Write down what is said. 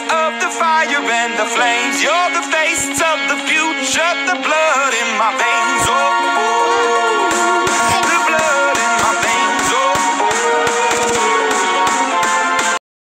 of the fire and the flames. You're the face of the future, the blood.